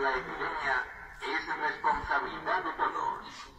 la epidemia es responsabilidad de todos.